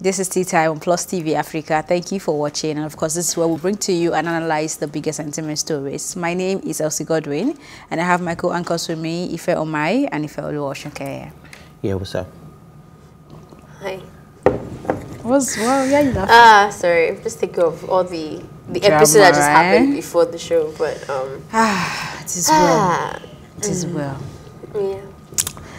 This is Tea Time on Plus TV Africa. Thank you for watching. And of course, this is where we bring to you and analyze the biggest sentiment stories. My name is Elsie Godwin, and I have my co-anchors with me, Ife Omai and Ifeoluwa Osunkeye. Yeah, what's up? Hi. What's, well, yeah, you laugh. Ah, sorry. I'm just thinking of all the the Drama, episode that just right? happened before the show, but um. Ah, it is well. Ah. It is well. Yeah.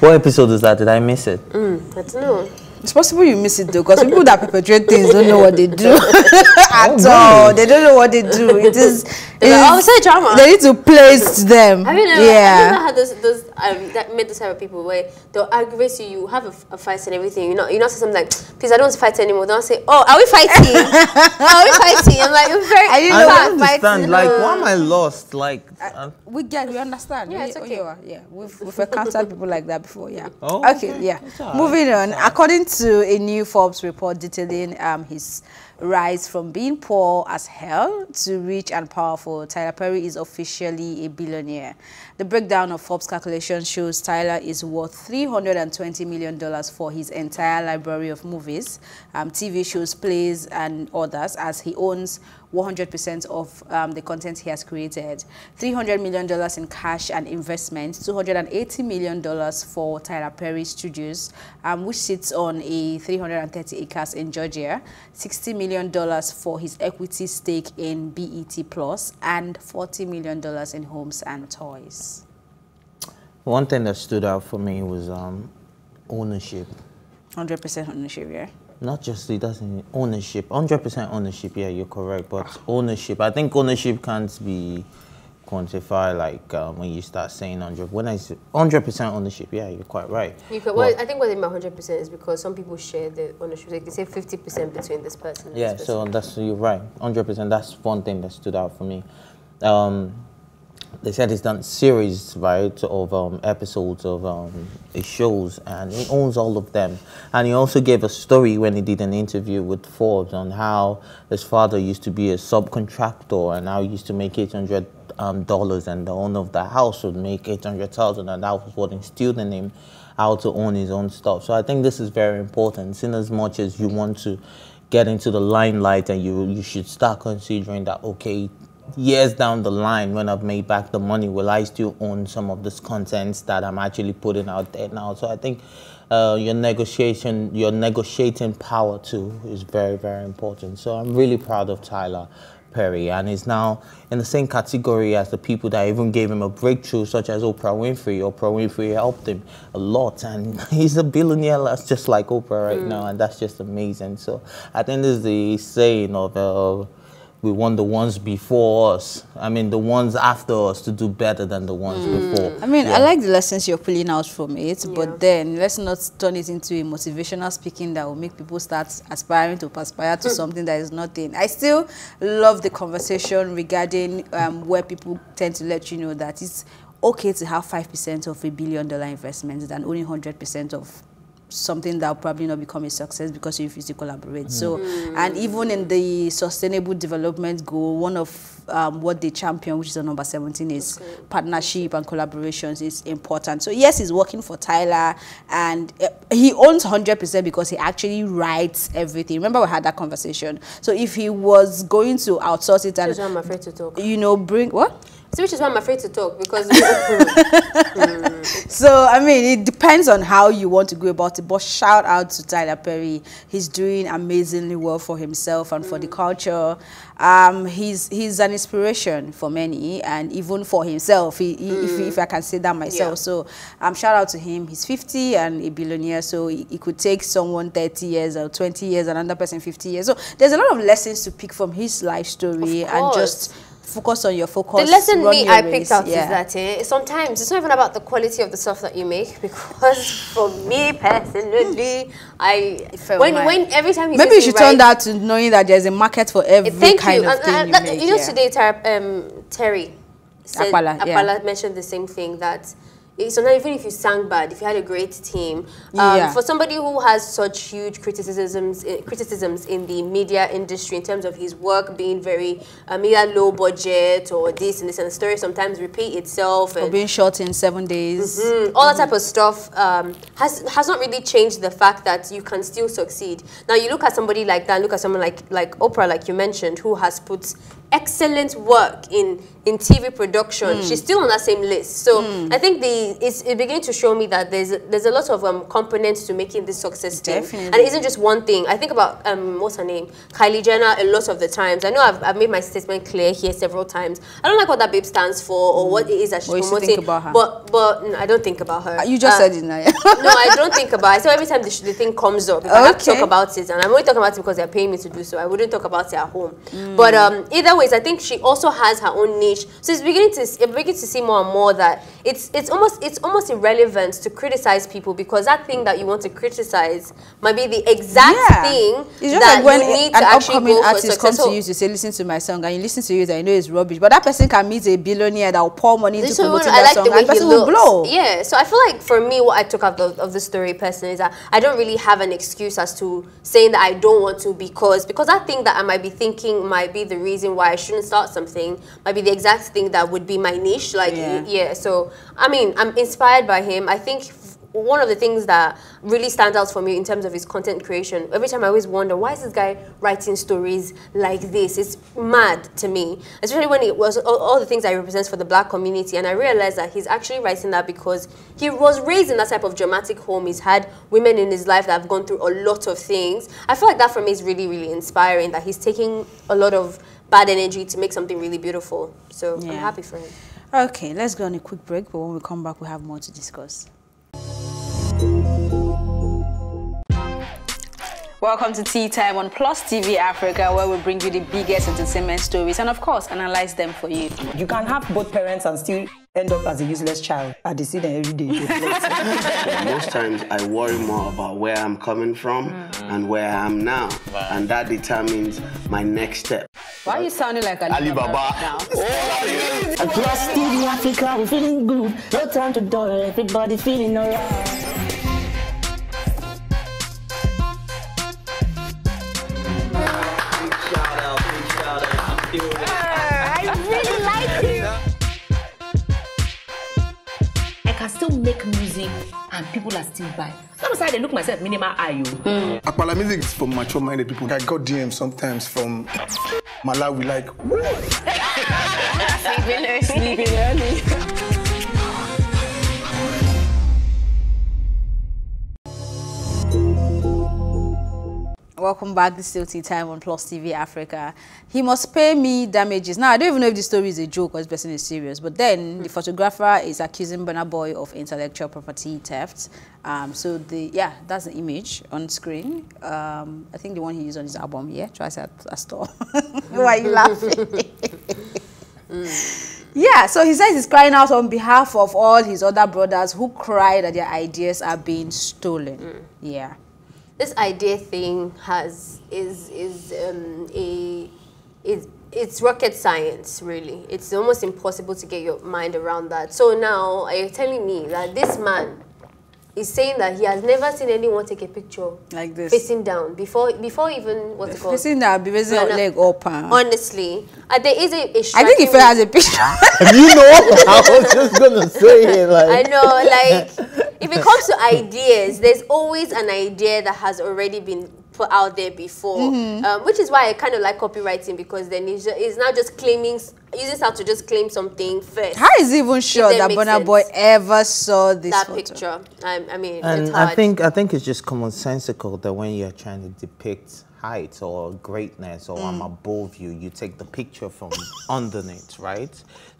What episode is that? Did I miss it? Mm, I don't know. It's possible you miss it though, because people that perpetrate things don't know what they do at Oh, all. They don't know what they do. It is. They're like, it's- "Oh, say drama." They need to place them. Have you never, yeah. have you never had those, those um, that met those type of people where they'll aggravate you, you have a, a fight and everything, you know, you know, say something like, please, I don't want to fight anymore. Don't say, oh, are we fighting? are we fighting? I'm like, you're very, I didn't I don't what understand. Like, why am I lost? Like, uh, We get, we understand. Yeah, We- it's oh, okay. you are, yeah, we've, we've encountered people like that before. Yeah. Oh, okay. okay. Yeah. It's. Moving on. According to a new Forbes report detailing um, his rise from being poor as hell to rich and powerful, Tyler Perry is officially a billionaire. The breakdown of Forbes calculation shows Tyler is worth $320 million for his entire library of movies, um, TV shows, plays, and others, as he owns 100% of um, the content he has created. $300 million in cash and investments, $280 million for Tyler Perry Studios, um, which sits on a 330 acres in Georgia, $60 million for his equity stake in BET Plus, and $40 million in homes and toys. one thing that stood out for me was um, ownership. 100% ownership, yeah? Not just doesn't ownership, hundred percent ownership. Yeah, you're correct. But ownership, I think ownership can't be quantified like um, when you start saying hundred. When I say hundred percent ownership, yeah, you're quite right. You could, well, I think what they mean 100% is because some people share the ownership. They can say 50% between this person and Yeah, this so that's you're right, hundred percent. That's one thing that stood out for me. Um, they said he's done series right of um, episodes of um, his shows, and he owns all of them. And he also gave a story when he did an interview with Forbes on how his father used to be a subcontractor, and how he used to make eight hundred um, dollars, and the owner of the house would make eight hundred thousand, and that was what instilled in him how to own his own stuff. So I think this is very important. In as much as you want to get into the limelight, and you you should start considering that okay, years down the line when I've made back the money, will I still own some of this contents that I'm actually putting out there now? So I think uh, your negotiation, your negotiating power too is very very important. So I'm really proud of Tyler. Perry and he's now in the same category as the people that even gave him a breakthrough, such as Oprah Winfrey. Oprah Winfrey helped him a lot, and he's a billionaire that's just like Oprah right now, and that's just amazing. So I think this is the saying of uh, we want the ones before us. I mean, the ones after us to do better than the ones before. I mean, I like the lessons you're pulling out from it, Yeah. but then let's not turn it into a motivational speaking that will make people start aspiring to aspire to something that is nothing. I still love the conversation regarding um, where people tend to let you know that it's okay to have 5% of a billion dollar investment than only 100% of something that will probably not become a success because you refuse to collaborate. So, and even in the sustainable development goal, one of um, what they champion, which is on number 17, is partnership and collaborations is important. So, yes, he's working for Tyler and uh, he owns 100% because he actually writes everything. Remember, we had that conversation. So, if he was going to outsource it Which is why I'm and, afraid to talk. you know, bring what? So which is why I'm afraid to talk because So I mean, it depends on how you want to go about it. But shout out to Tyler Perry. He's doing amazingly well for himself and for the culture. Um, he's he's an inspiration for many and even for himself. He, he- if, if I can say that myself. Yeah. So um, shout out to him. He's 50 and a billionaire. So he, he could take someone 30 years or 20 years, another person 50 years. So there's a lot of lessons to pick from his life story and just focus on your focus. the lesson me I race. picked out Yeah. is that eh, sometimes it's not even about the quality of the stuff that you make because for me personally, I when when every time he Maybe you should turn writes- that to knowing that there's a market for every Thank kind you. of And- thing and you that- make. you know, yeah. today Ter- um, Terry said, Apala, yeah. Apala mentioned the same thing that sometimes even if you sang bad, if you had a great team, um, Yeah. for somebody who has such huge criticisms eh, criticisms in the media industry in terms of his work being very um, either low budget or this and this and the story sometimes repeat itself and being shot in seven days. Mm, all that type of stuff um, has has not really changed the fact that you can still succeed. Now you look at somebody like that, look at someone like like Oprah, like you mentioned, who has put excellent work in in TV production. Hmm. She's still on that same list. So I think the it's it beginning to show me that there's a, there's a lot of um, components to making this success Definitely. and it isn't just one thing. I think about um, what's her name, Kylie Jenner, a lot of the times. I know I've, I've made my statement clear here several times. I don't like what that babe stands for or what it is that she's promoting. think about her? But but no, I don't think about her. Uh, You just Uh, said it now. yeah. no, I don't think about it. So every time the, the thing comes up, if I have to talk about it, and I'm only talking about it because they're paying me to do so, I wouldn't talk about it at home. Mm. But um, either ways, I think she also has her own niche. So it's beginning to beginning to see more and more that it's it's almost it's almost irrelevant to criticize people because that thing that you want to criticize might be the exact thing It's just that like when you need an to upcoming go artist comes to you to say, listen to my song, and you listen to it and you know it's rubbish. But that person can meet a billionaire that will pour money into promoting I that like song, the way and the person will blow. Yeah, so I feel like for me, what I took out of, of the story personally is that I don't really have an excuse as to saying that I don't want to because because that thing that I might be thinking might be the reason why I shouldn't start something might be the exact thing that would be my niche. Like Yeah. yeah, so I mean, I'm inspired by him. I think. One of the things that really stands out for me in terms of his content creation, every time I always wonder why is this guy writing stories like this? It's mad to me, especially when it was all, all the things that he represents for the black community. And I realized that he's actually writing that because he was raised in that type of dramatic home. He's had women in his life that have gone through a lot of things. I feel like that for me is really, really inspiring. That he's taking a lot of bad energy to make something really beautiful. So I'm happy for him. Okay, let's go on a quick break, but when we come back, we have more to discuss. Welcome to Tea Time on Plus TV Africa, where we bring you the biggest entertainment stories and, of course, analyze them for you. You can have both parents and still end up as a useless child. I dey see them every day. Most times I worry more about where I'm coming from mm. and where I am now. And that determines my next step. Why are you sounding like an Alibaba. now? Plus TV Africa, we feeling good. No time to dull, everybody feeling alright. Still make music and people are still buying. Sometimes I look myself minimal eye. oh. Hmm. Apala music is for mature minded people. I got DMs sometimes from Malawi, like, Welcome back. This is still Time on Plus TV Africa. He must pay me damages. Now, I don't even know if this story is a joke or this person is serious, but then the photographer is accusing Burna Boy of intellectual property theft. Um, so, the yeah, that's the image on screen. Um, I think the one he used on his album, yeah, at a store. Why are you laughing? Yeah, so he says he's crying out on behalf of all his other brothers who cry that their ideas are being stolen. Yeah. This idea thing has is is um, a is it's rocket science really it's almost impossible to get your mind around that so now are you telling me that this man is saying that he has never seen anyone take a picture Like this. facing down before before even what's it called Facing that, be raising your leg up. huh? honestly uh, there is a, a I think if striking- I has a picture. you know, I was just gonna say it. like I know, like, if it comes to ideas, there's always an idea that has already been put out there before, Mm-hmm. um, which is why I kind of like copyrighting because then it's, ju- it's now just claiming, s- using style to just claim something first. How is he even sure that that makes Burna sense. Boy ever saw this that photo? picture. I, I mean, it's and hard. I think I think it's just commonsensical that when you're trying to depict height or greatness or Mm. I'm above you, you take the picture from underneath, right?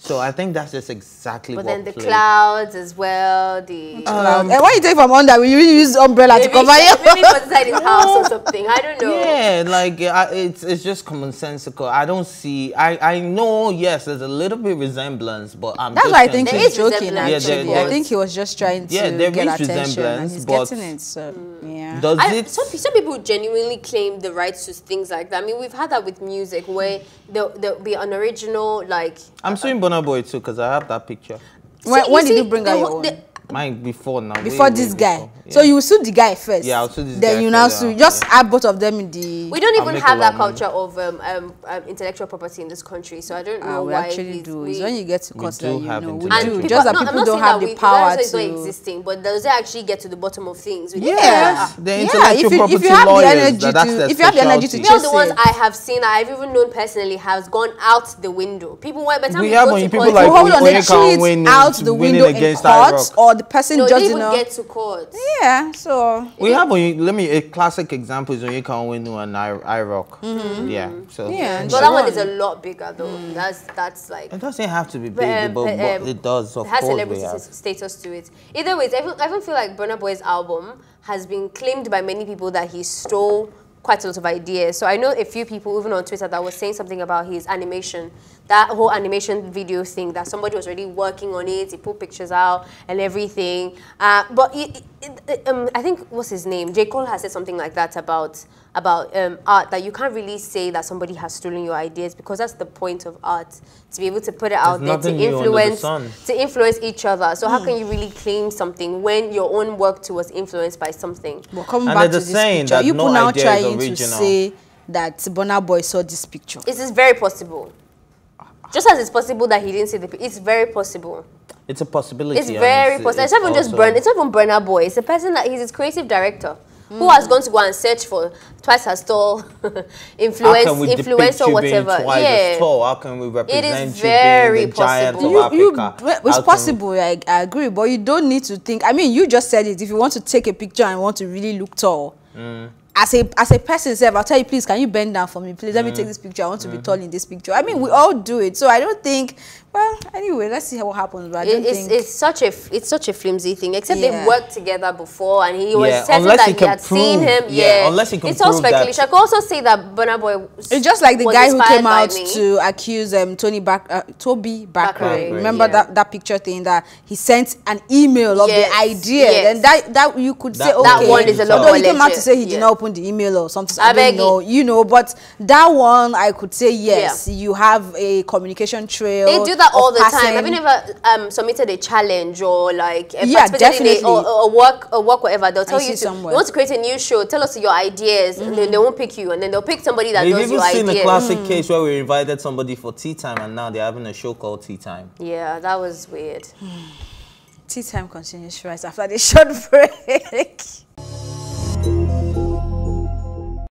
So I think that's just exactly what but what then the played- clouds as well, the. Um, and when you take from under, will you use umbrella to maybe, cover you? maybe it inside his house or something. I don't know. Yeah, like I, it's it's just commonsensical. I don't see. I I know. Yes, there's a little bit resemblance, but I'm. That's just why I think he's joking. resemblance. Yeah, there- I think he was just trying to Yeah, there get is attention, and resemblance, he's but- getting it. So yeah. Does I, it? some, some people genuinely claim the rights to things like that. I mean, we've had that with music where there'll, there'll be an original, like, I'm suing Burna Boy too because I have that picture. When- See, when did see, you bring the out your own? the- Mine before now. before way this guy. before. So you will sue the guy first. Yeah, I'll sue this Then guy you now sue. Just yeah. add both of them in the. We don't even have that culture of um, um, um, intellectual property in this country, so I don't Ah, know we why actually do. we- It's when you get to We court do that you have know. We intellectual do. people- Just that no, I'm people not don't have that the we- power that's not to. existing, but does it actually get to the bottom of things? We- Yeah. The Yeah, intellectual if you- if property you have the lawyers, energy to- if you have the energy to specialty. Many of the ones I have seen, I've even known personally, has gone out the window. People went, by the time We you have go on to people court, like So hold on, they Onyeka it winning- out the window in against court, iROKO. or the person no, just they you even know. get to court. Yeah, so We have on let me a classic example is when you Onyeka Onwenu and iROKO. Mm-hmm. Mm-hmm. Yeah. So. Yeah, and But she that one is a lot bigger though. Mm. That's that's like it doesn't have to be But, big, um, but, but, but um, it does. Of it has celebrity status to it. Either way, I even, I even feel like Burna Boy's album has been claimed by many people that he stole quite a lot of ideas. So I know a few people, even on Twitter, that was saying something about his animation, that whole animation video thing, that somebody was already working on it, he put pictures out and everything. Uh, but it, it, it, um, I think, what's his name? J. Cole has said something like that about about um, art, that you can't really say that somebody has stolen your ideas because that's the point of art, to be able to put it out there, to nothing new under the influence to influence each other. So Hmm. how can you really claim something when your own work too was influenced by something? But coming And back they're to this saying picture, that you no now idea trying to say that Burna Boy saw this picture. It is very possible. Just as it's possible that he didn't see the, picture, it's very possible. It's a possibility. It's very possible. It's, not even just also- Burn. It's not even Burna Boy. It's a person that he's his creative director. Who Hmm. has gone to go and search for twice as tall How influence, can we depict influencer, whatever? being twice yeah, as tall? How can we represent you very being the giant possible. of You, you, Africa? well, How it's can- possible, I, I agree, but you don't need to think. I mean, you just said it. If you want to take a picture and want to really look tall, Mm. as a as a person, self, I'll tell you, please, can you bend down for me? Please, let me Mm. take this picture. I want Mm-hmm. to be tall in this picture. I mean, we all do it, so I don't think. Well, anyway, let's see what happens. But I don't It- it's, think. it's such a f- it's such a flimsy thing. Except Yeah. they've worked together before, and he was Yeah, certain unless that he he, can had seen him. yeah, Yeah, unless he can it's all prove that- speculation. I could also say that Burna Boy. s- It's just like the guy who came out me. to accuse um, Tony Back, uh, Tobi Bakre. Bakre, Remember yeah. that, that picture thing that he sent an email of Yes, the idea. yes. Then that that you could say That- okay. that one is a lot Although he came out to say he did not open the email or something. I I, don't know, you know. But that one, I could say yes. You have a communication trail. They do that all the time. Have you never um, submitted a challenge or like a Yeah, participated in a- definitely. or, or work or work whatever? They'll tell see you to somewhere. Mm-hmm. you want to create a new show. Tell us your ideas, and then they won't pick you, and then they'll pick somebody that We've does even your seen idea. a classic case where we invited somebody for tea time, and now they're having a show called Tea Time. Yeah, that was weird. Tea time continues right after the short break.